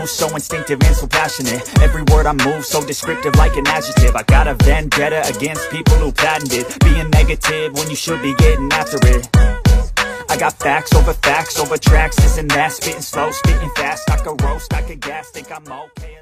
do so instinctive and so passionate. Every word I move so descriptive like an adjective. I got a vendetta against people who patented Being negative when you should be getting after it. I got facts over facts over tracks, this and that. Spitting slow, spitting fast, I could roast, I could gas Think I'm okay